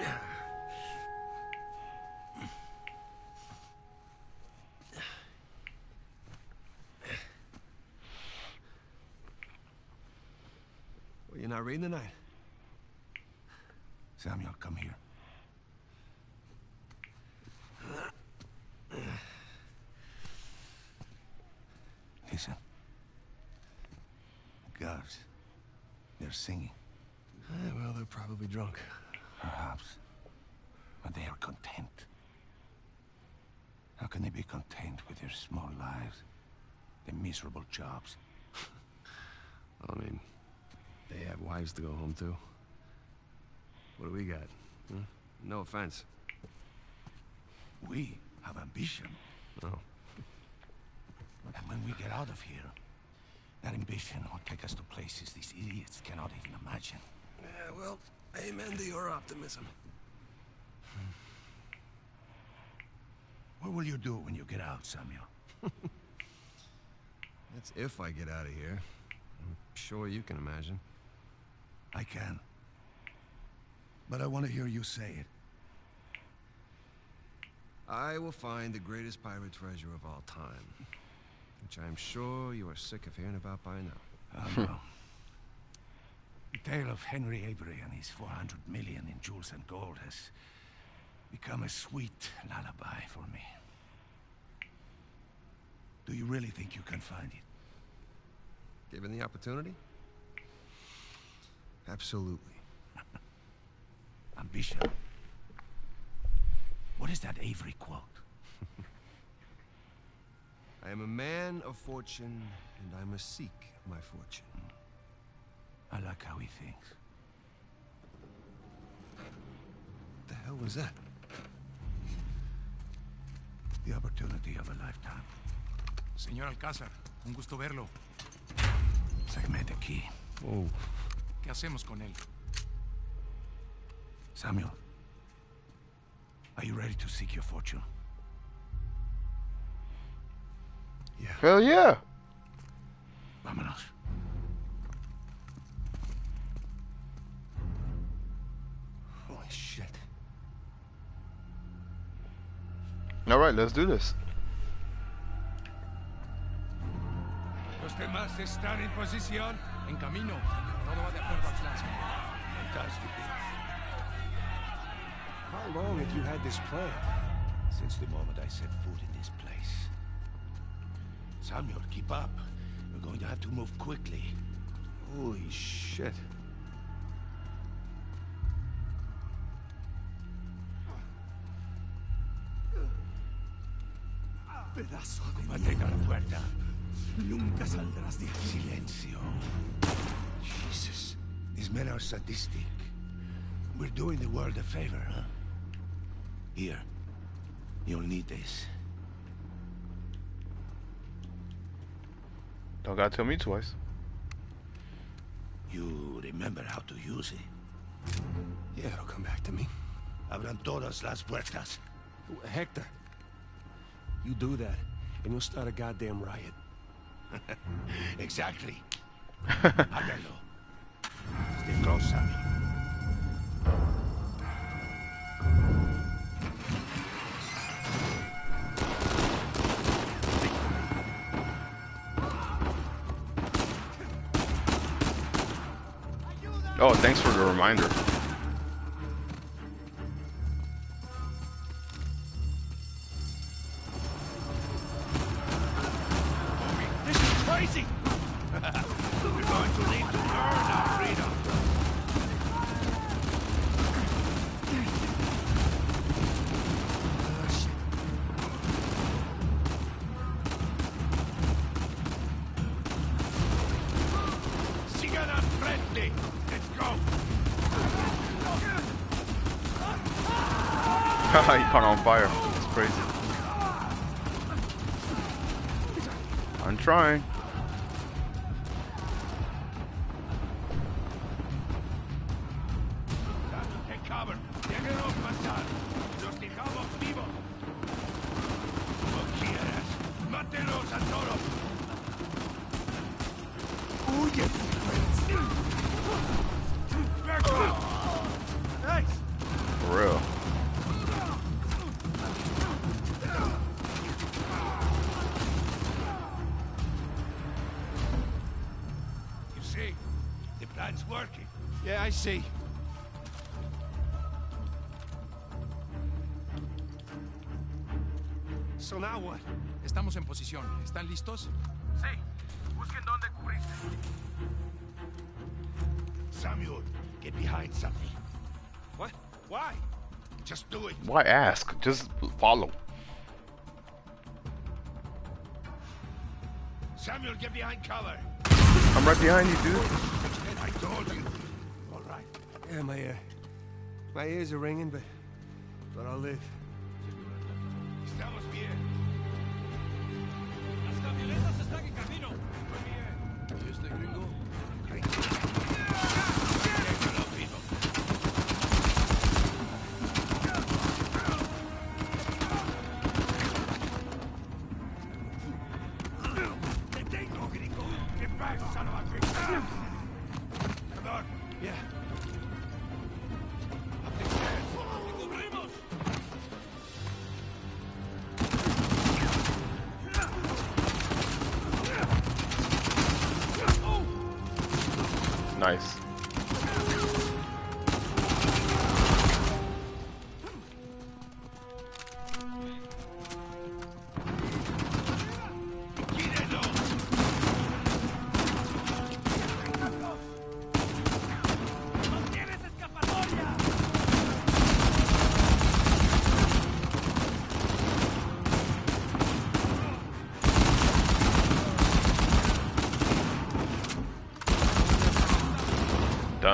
Well, you're not reading tonight? Samuel, come here. Listen. Guards. They're singing. Eh, well, they're probably drunk. Perhaps. But they are content. How can they be content with their small lives? Their miserable jobs? I mean, they have wives to go home to. What do we got? Hmm? No offense. We have ambition. No. And when we get out of here, that ambition will take us to places these idiots cannot even imagine. Yeah, well, amen to your optimism. What will you do when you get out, Samuel? That's if I get out of here. I'm sure you can imagine. I can. But I want to hear you say it. I will find the greatest pirate treasure of all time. Which I'm sure you are sick of hearing about by now. Oh, no. the tale of Henry Avery and his 400 million in jewels and gold has become a sweet lullaby for me. Do you really think you can find it? Given the opportunity? Absolutely. Ambition. What is that Avery quote? I am a man of fortune, and I must seek my fortune. I like how he thinks. What the hell was that? The opportunity of a lifetime. Señor Alcázar, un gusto verlo. Sáqueme de aquí. Oh. ¿Qué hacemos con él? Samuel. Are you ready to seek your fortune? Yeah. Hell yeah. Vámonos. All right, let's do this. Los demás están en posición. En camino. Todo va de acuerdo al plan. Fantastic. How long have you had this plan? Since the moment I set foot in this place. Samuel, keep up. We're going to have to move quickly. Holy shit. Pedazo de Mantenga la puerta. Nunca saldrás de aquí. Silencio. Jesus. These men are sadistic. We're doing the world a favor, huh? Here. You'll need this. Don't gotta tell me twice. You remember how to use it. Yeah, it'll come back to me. Abran todas las puertas. Hector, you do that, and you'll start a goddamn riot. exactly. Hágalo. Stay close, Samuel. Oh, thanks for the reminder. Caught on fire. It's crazy. I'm trying. See. So now what? Estamos en posición. ¿Están listos? Sí. Busquen dónde cubrirse. Samuel, get behind something. What? Why? Just do it. Why ask? Just follow. Samuel, get behind cover. I'm right behind you, dude. I told you. Yeah, my uh, my ears are ringing, but but I'll live.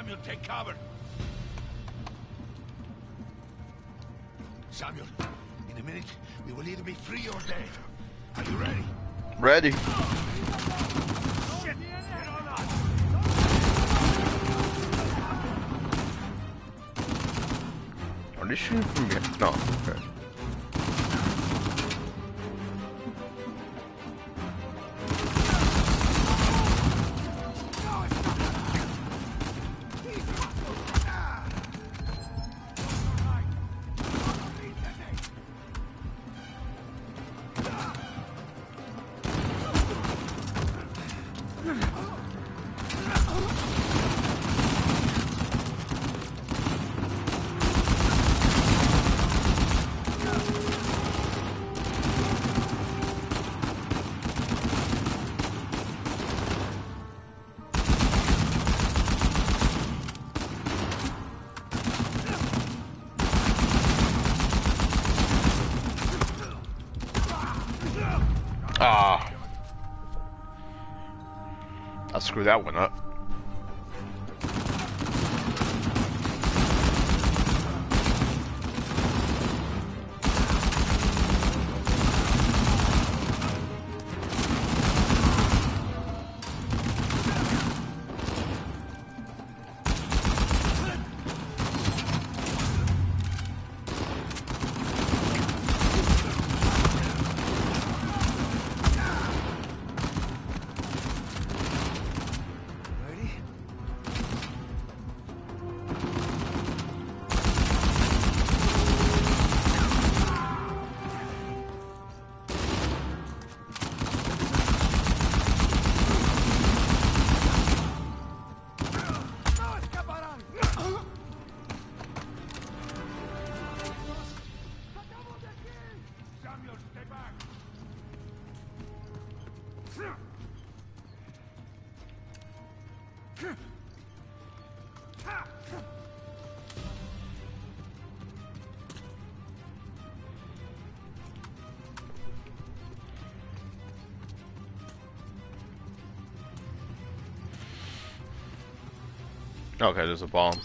Samuel, take cover. Samuel, in a minute, we will either be free or dead. Are you ready? Ready. Are they shooting from here? No. Okay. I screwed that one up. Okay, there's a bomb.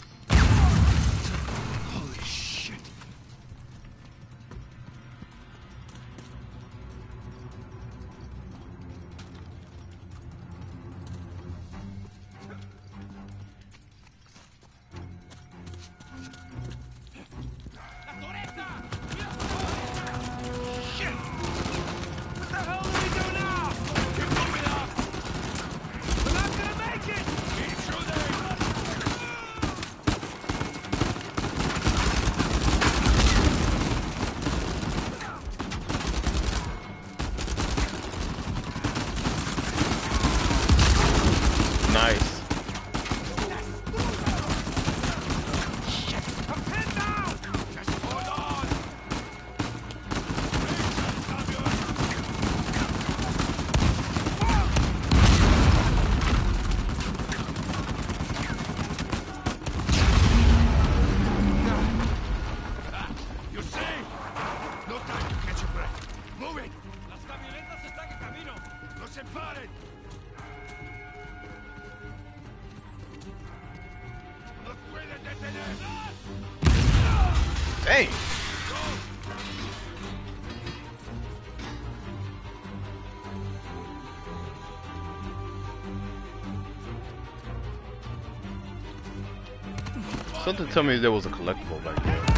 Something tell me there was a collectible back there.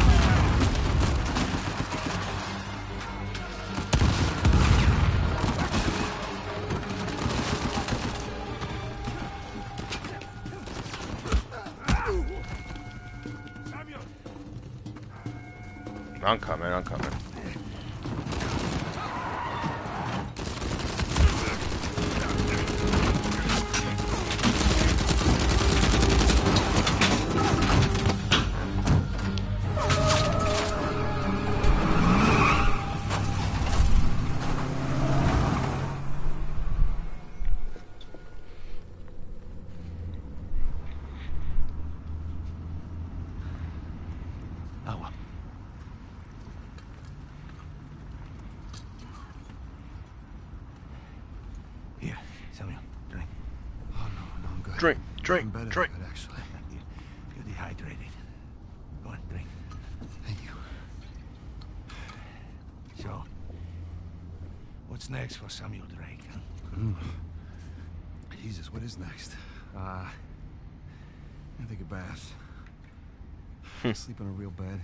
Drink, I'm better, drink. but actually. You- You're dehydrated. Go on, drink. Thank you. So, what's next for Samuel Drake? Huh? Jesus, what is next? Uh, I take a bath. sleep on a real bed.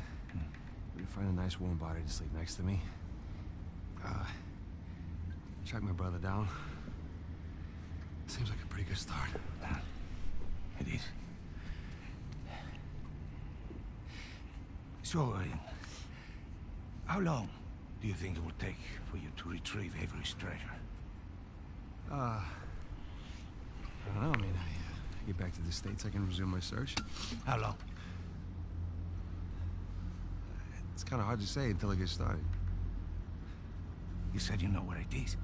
Maybe find a nice warm body to sleep next to me. Uh, track my brother down. Seems like a pretty good start. It is. So, uh, how long do you think it will take for you to retrieve Avery's treasure? Uh, I don't know. I mean, I uh, get back to the States, I can resume my search. How long? It's kind of hard to say until I get started. You said you know where it is.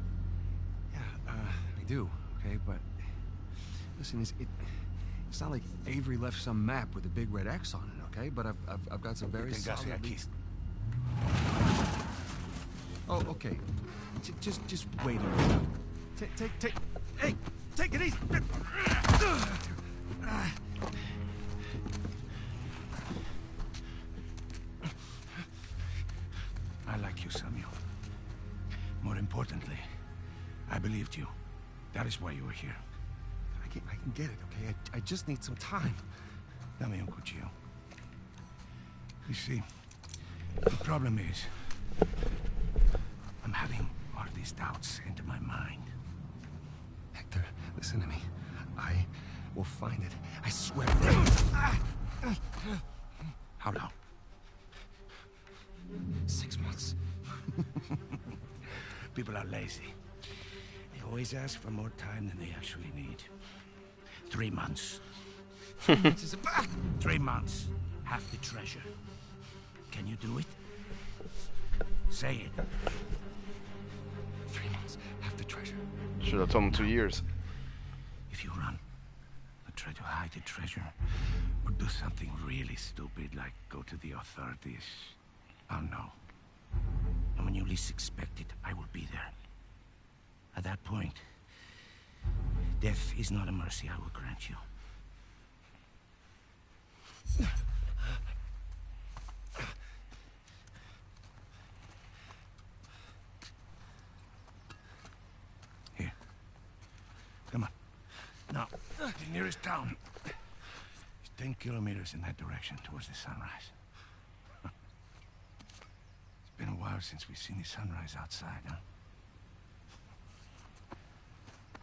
Yeah, uh, I do, okay? But listen, it, it's not like Avery left some map with a big red X on it, okay? But I've, I've, I've got some very solid... aquí. Oh, okay. J just, just wait a minute. Take, take, take... Hey, take it easy! I like you, Samuel. More importantly, I believed you. That is why you were here. I can, I can get it, okay? I, I just need some time. Dame un cuchillo. You see, the problem is, I'm having all these doubts into my mind. Hector, listen to me. I will find it. I swear. How long? Six months. People are lazy. They always ask for more time than they actually need. Three months. Three months. Half the treasure. Can you do it? Say it. Three months. Half the treasure. Should have told him two years. If you run, or try to hide the treasure, or do something really stupid like go to the authorities, oh, I'll know. And when you least expect it, I will be there. At that point, death is not a mercy I will grant you. Here. Come on. Now, the nearest town is 10 kilometers in that direction towards the sunrise. It's been a while since we've seen the sunrise outside, huh?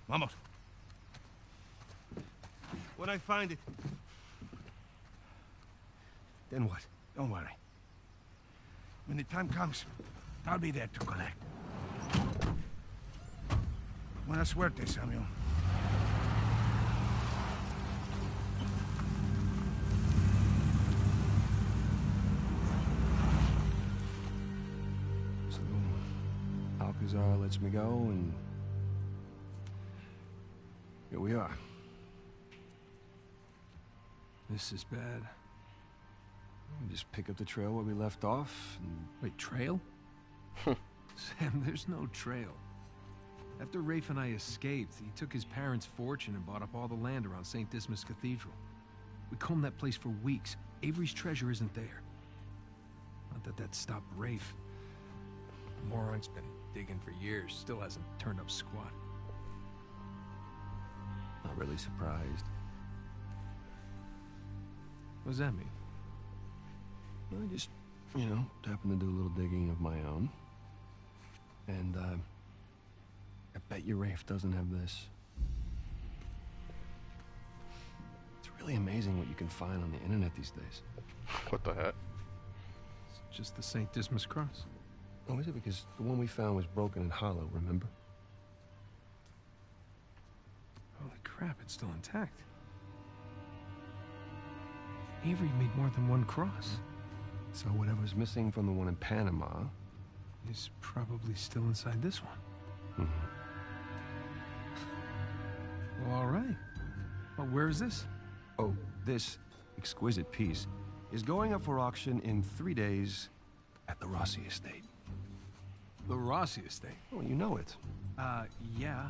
Vamos. When I find it. Then what? Don't worry. When the time comes, I'll be there to collect. Buena suerte, Samuel. So, Alcazar lets me go, and here we are. This is bad. We just pick up the trail where we left off, and Wait, trail? Sam, there's no trail. After Rafe and I escaped, he took his parents' fortune and bought up all the land around St. Dismas Cathedral. We combed that place for weeks. Avery's treasure isn't there. Not that that stopped Rafe. The moron's been digging for years, still hasn't turned up squat. Not really surprised. What does that mean? I just, you know, happened to do a little digging of my own. And, uh, I bet your Rafe doesn't have this. It's really amazing what you can find on the internet these days. What the heck? It's just the St. Dismas cross. Oh, is it? Because the one we found was broken and hollow, remember? Holy crap, it's still intact. Avery made more than one cross. So whatever's missing from the one in Panama. Is probably still inside this one. Mhm. Well, all right. Well, where is this? Oh, this exquisite piece is going up for auction in three days at the Rossi estate. The Rossi estate. Oh, you know it. Uh, yeah.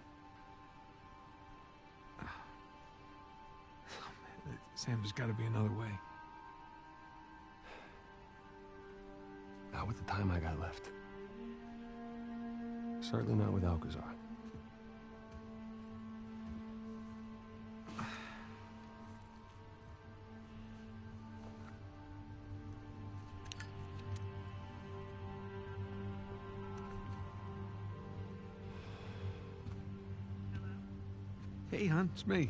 Sam, there's got to be another way. Not with the time I got left. Certainly not with Alcazar. Hey, hon, it's me.